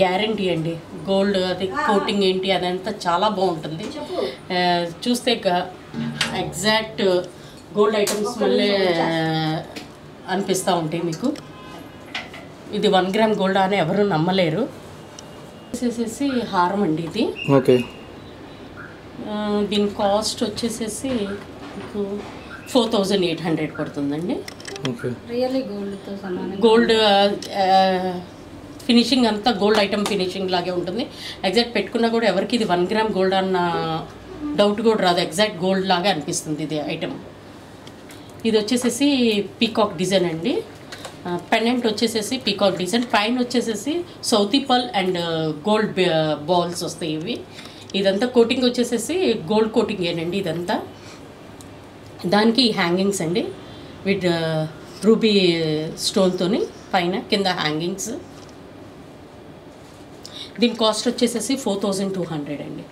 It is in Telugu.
గ్యారంటీ అండి. గోల్డ్ అది కోటింగ్ ఏంటి అదంతా చాలా బాగుంటుంది. చూస్తే ఎగ్జాక్ట్ గోల్డ్ ఐటమ్స్ మళ్ళీ అనిపిస్తూ ఉంటాయి మీకు. ఇది వన్ గ్రామ్ గోల్డ్ అని ఎవరు నమ్మలేరు. వచ్చేసేసి హారం అండి ఇది. ఓకే. దీని కాస్ట్ వచ్చేసేసి మీకు ఫోర్ థౌజండ్ ఎయిట్ హండ్రెడ్ పడుతుందండి. ఓకే. రియల్లీ గోల్డ్తో సమానం గోల్డ్ ఫినిషింగ్ అంతా గోల్డ్ ఐటమ్ ఫినిషింగ్ లాగే ఉంటుంది. ఎగ్జాక్ట్ పెట్టుకున్నా కూడా ఎవరికి ఇది వన్ గ్రామ్ గోల్డ్ అన్న డౌట్ కూడా రాదు. ఎగ్జాక్ట్ గోల్డ్ లాగా అనిపిస్తుంది ఇది ఐటమ్. ఇది వచ్చేసేసి పీకాక్ డిజైన్ అండి. పెండెంట్ వచ్చేసేసి పీకాక్ డిజైన్. పైన వచ్చేసేసి సౌతీ పల్ అండ్ గోల్డ్ బాల్స్ వస్తాయి ఇవి. ఇదంతా కోటింగ్ వచ్చేసేసి గోల్డ్ కోటింగ్ ఏనండి ఇదంతా. దానికి హ్యాంగింగ్స్ అండి. విత్ రూబీ స్టోన్తోని పైన కింద హ్యాంగింగ్స్. దీని కాస్ట్ వచ్చేసేసి ఫోర్ థౌజండ్ టూ హండ్రెడ్ అండి.